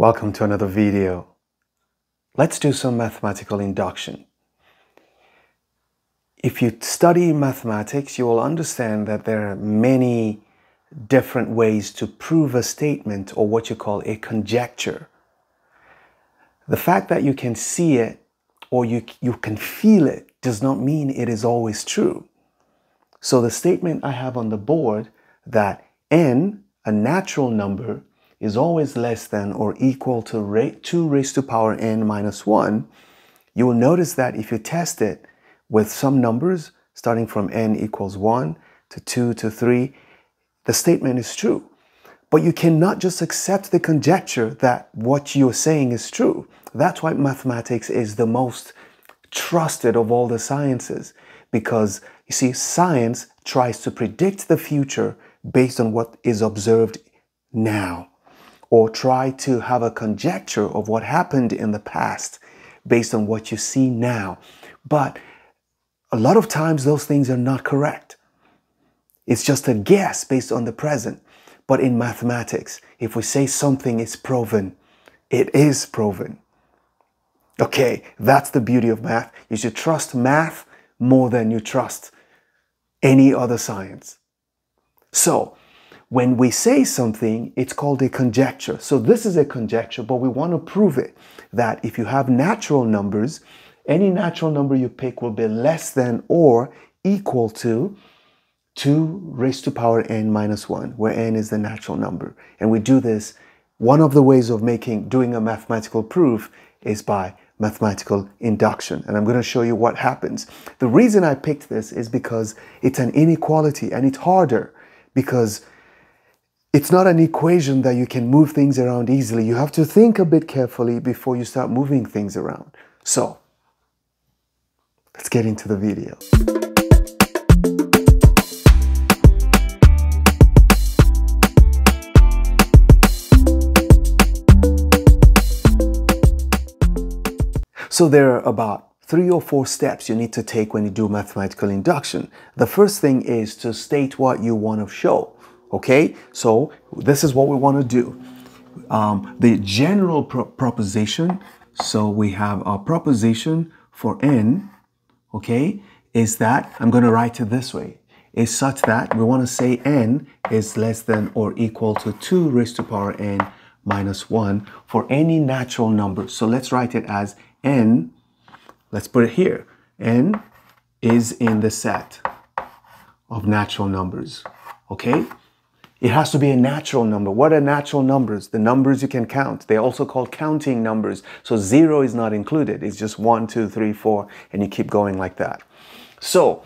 Welcome to another video. Let's do some mathematical induction. If you study mathematics, you will understand that there are many different ways to prove a statement or what you call a conjecture. The fact that you can see it or you, you can feel it does not mean it is always true. So the statement I have on the board that n, a natural number, is always less than or equal to 2 raised to power n minus 1, you will notice that if you test it with some numbers starting from n equals 1 to 2 to 3, the statement is true. But you cannot just accept the conjecture that what you're saying is true. That's why mathematics is the most trusted of all the sciences because you see, science tries to predict the future based on what is observed now or try to have a conjecture of what happened in the past based on what you see now. But a lot of times those things are not correct. It's just a guess based on the present. But in mathematics, if we say something is proven, it is proven. Okay, that's the beauty of math. You should trust math more than you trust any other science. So, when we say something, it's called a conjecture. So this is a conjecture, but we want to prove it that if you have natural numbers, any natural number you pick will be less than or equal to 2 raised to power n minus 1, where n is the natural number. And we do this, one of the ways of making doing a mathematical proof is by mathematical induction. And I'm going to show you what happens. The reason I picked this is because it's an inequality and it's harder because it's not an equation that you can move things around easily. You have to think a bit carefully before you start moving things around. So, let's get into the video. So there are about three or four steps you need to take when you do mathematical induction. The first thing is to state what you want to show. Okay, so this is what we want to do. Um, the general pro proposition, so we have our proposition for n, okay, is that, I'm going to write it this way, is such that we want to say n is less than or equal to 2 raised to the power n minus 1 for any natural number. So let's write it as n, let's put it here, n is in the set of natural numbers, okay? It has to be a natural number. What are natural numbers? The numbers you can count. They're also called counting numbers. So zero is not included. It's just one, two, three, four, and you keep going like that. So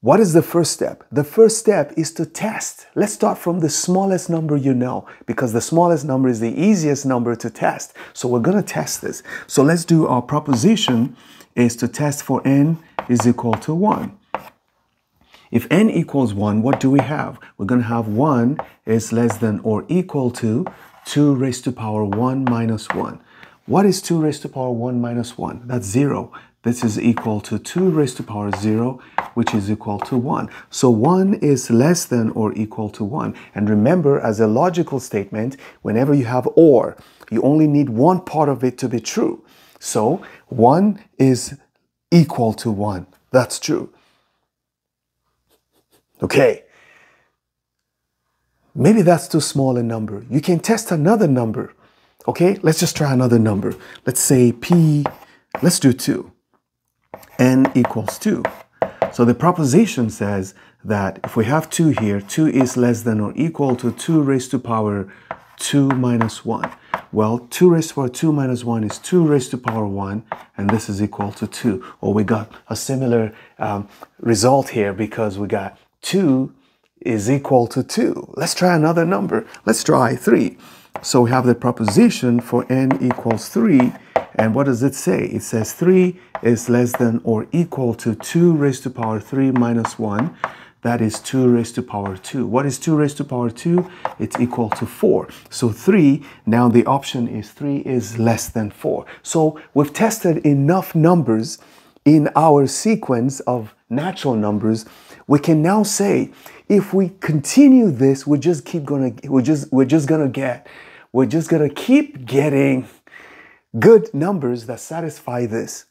what is the first step? The first step is to test. Let's start from the smallest number you know, because the smallest number is the easiest number to test. So we're going to test this. So let's do our proposition is to test for n is equal to 1. If n equals 1, what do we have? We're going to have 1 is less than or equal to 2 raised to power 1 minus 1. What is 2 raised to power 1 minus 1? That's 0. This is equal to 2 raised to power 0, which is equal to 1. So 1 is less than or equal to 1. And remember, as a logical statement, whenever you have or, you only need one part of it to be true. So 1 is equal to 1. That's true. Okay. Maybe that's too small a number. You can test another number. Okay, let's just try another number. Let's say P, let's do 2. N equals 2. So the proposition says that if we have 2 here, 2 is less than or equal to 2 raised to power 2 minus 1. Well, 2 raised to power 2 minus 1 is 2 raised to power 1, and this is equal to 2. Or we got a similar um, result here because we got 2 is equal to 2. Let's try another number. Let's try 3. So we have the proposition for n equals 3. And what does it say? It says 3 is less than or equal to 2 raised to power 3 minus 1. That is 2 raised to power 2. What is 2 raised to power 2? It's equal to 4. So 3, now the option is 3 is less than 4. So we've tested enough numbers in our sequence of natural numbers we can now say if we continue this, we're just keep gonna we're just we're just gonna get we're just to keep getting good numbers that satisfy this,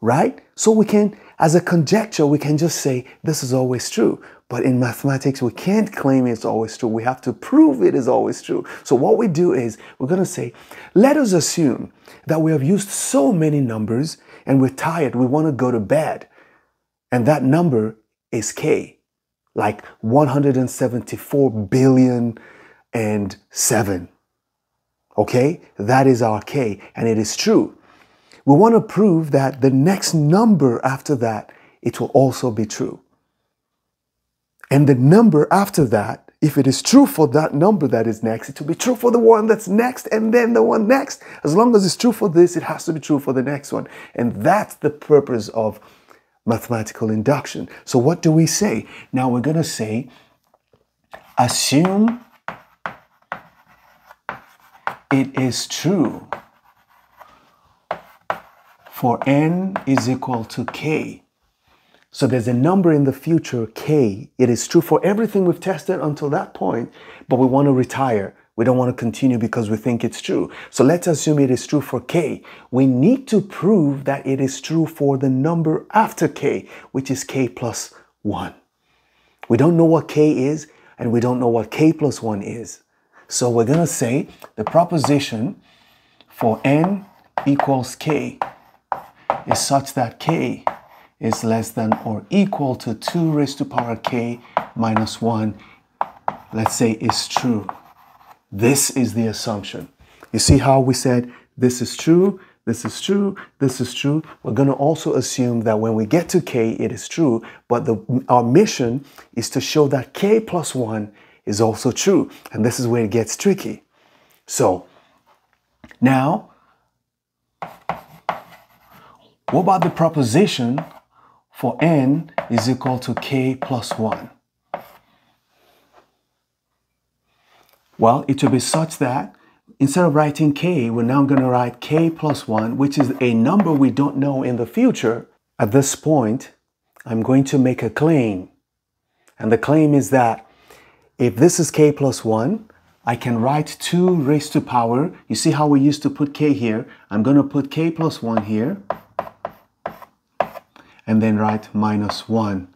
right? So we can, as a conjecture, we can just say this is always true. But in mathematics, we can't claim it's always true. We have to prove it is always true. So what we do is we're going to say, let us assume that we have used so many numbers and we're tired. We want to go to bed. And that number is K, like 174 billion and seven. Okay, that is our K, and it is true. We want to prove that the next number after that, it will also be true. And the number after that, if it is true for that number that is next, it will be true for the one that's next and then the one next. As long as it's true for this, it has to be true for the next one. And that's the purpose of mathematical induction. So what do we say? Now we're going to say, assume it is true for n is equal to k. So there's a number in the future, k. It is true for everything we've tested until that point, but we want to retire. We don't want to continue because we think it's true. So let's assume it is true for k. We need to prove that it is true for the number after k, which is k plus 1. We don't know what k is, and we don't know what k plus 1 is. So we're going to say the proposition for n equals k is such that k is less than or equal to 2 raised to the power k minus 1, let's say is true. This is the assumption. You see how we said this is true, this is true, this is true. We're going to also assume that when we get to k, it is true, but the, our mission is to show that k plus 1 is also true. And this is where it gets tricky. So now, what about the proposition for n is equal to k plus 1? Well, it will be such that instead of writing k, we're now going to write k plus 1, which is a number we don't know in the future. At this point, I'm going to make a claim. And the claim is that if this is k plus 1, I can write 2 raised to power. You see how we used to put k here? I'm going to put k plus 1 here. And then write minus 1.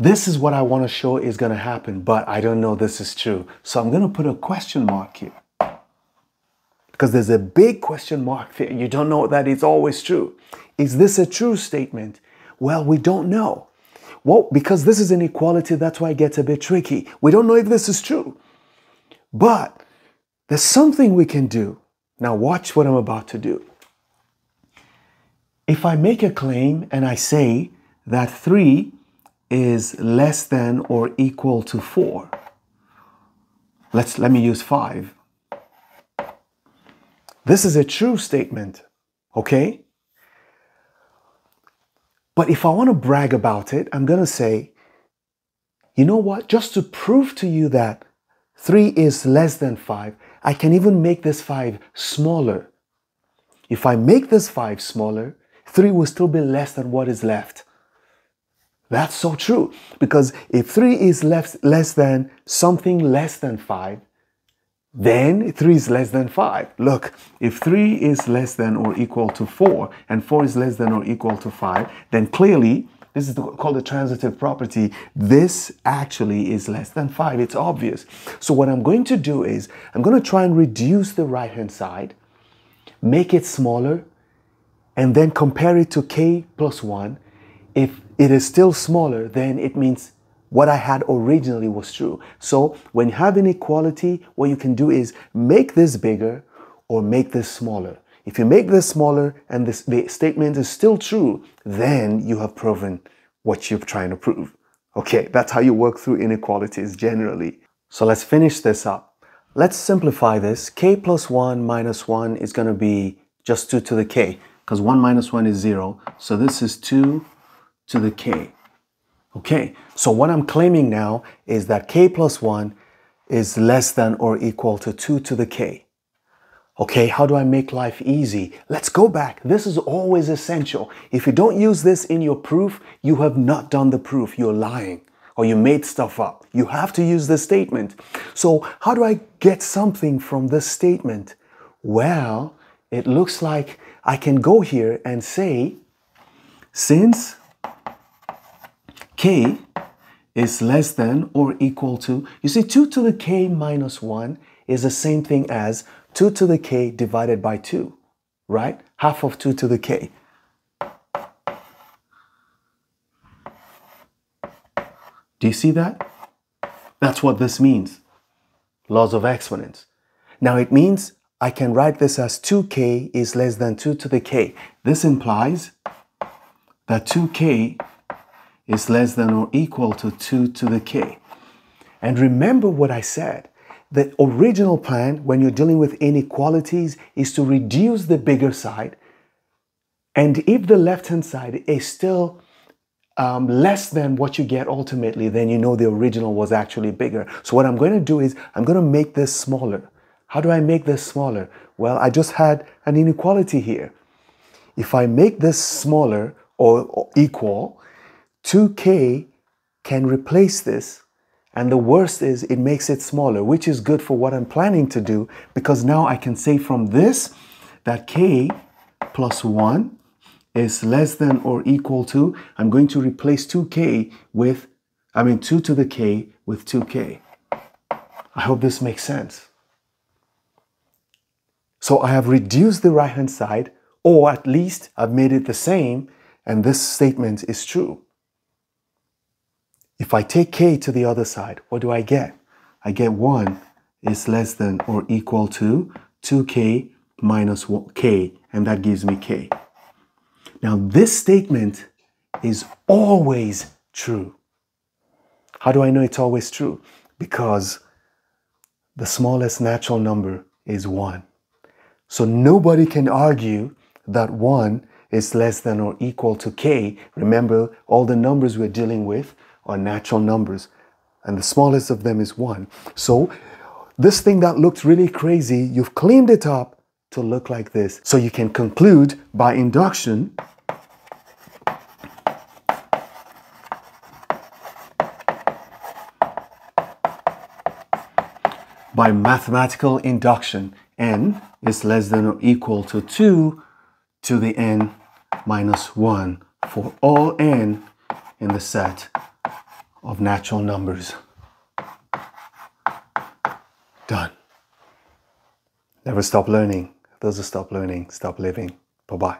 This is what I want to show is going to happen, but I don't know this is true. So I'm going to put a question mark here. Because there's a big question mark there. You don't know that it's always true. Is this a true statement? Well, we don't know. Well, because this is an equality, that's why it gets a bit tricky. We don't know if this is true. But there's something we can do. Now, watch what I'm about to do. If I make a claim and I say that 3 is less than or equal to 4, let's, let me use 5. This is a true statement, okay? But if I want to brag about it, I'm going to say, you know what? Just to prove to you that 3 is less than 5, I can even make this 5 smaller. If I make this 5 smaller, 3 will still be less than what is left. That's so true. Because if 3 is less, less than something less than 5, then 3 is less than 5. Look, if 3 is less than or equal to 4 and 4 is less than or equal to 5, then clearly, this is called the transitive property, this actually is less than 5. It's obvious. So what I'm going to do is I'm going to try and reduce the right-hand side, make it smaller, and then compare it to k plus 1. If it is still smaller, then it means what I had originally was true. So when you have inequality, what you can do is make this bigger or make this smaller. If you make this smaller and this, the statement is still true, then you have proven what you're trying to prove. Okay, that's how you work through inequalities generally. So let's finish this up. Let's simplify this. k plus 1 minus 1 is going to be just 2 to the k because 1 minus 1 is 0. So this is 2 to the k. Okay, so what I'm claiming now is that k plus 1 is less than or equal to 2 to the k. Okay, how do I make life easy? Let's go back. This is always essential. If you don't use this in your proof, you have not done the proof. You're lying. or you made stuff up. You have to use this statement. So how do I get something from this statement? Well, it looks like I can go here and say, since k is less than or equal to, you see 2 to the k minus 1 is the same thing as 2 to the k divided by 2, right? Half of 2 to the k. Do you see that? That's what this means. Laws of exponents. Now it means I can write this as 2k is less than 2 to the k. This implies that 2k is less than or equal to 2 to the k. And remember what I said. The original plan when you're dealing with inequalities is to reduce the bigger side. And if the left-hand side is still um, less than what you get ultimately, then you know the original was actually bigger. So what I'm going to do is I'm going to make this smaller. How do I make this smaller? Well, I just had an inequality here. If I make this smaller or, or equal, 2k can replace this. And the worst is it makes it smaller, which is good for what I'm planning to do because now I can say from this that k plus 1 is less than or equal to, I'm going to replace 2k with, I mean 2 to the k with 2k. I hope this makes sense. So I have reduced the right hand side, or at least I've made it the same, and this statement is true. If I take k to the other side, what do I get? I get 1 is less than or equal to 2k minus k, and that gives me k. Now, this statement is always true. How do I know it's always true? Because the smallest natural number is 1. So nobody can argue that 1 is less than or equal to k. Remember, all the numbers we're dealing with are natural numbers, and the smallest of them is 1. So this thing that looked really crazy, you've cleaned it up to look like this. So you can conclude by induction by mathematical induction n is less than or equal to 2 to the n minus 1 for all n in the set of natural numbers. Done. Never stop learning. Those who stop learning, stop living. Bye-bye.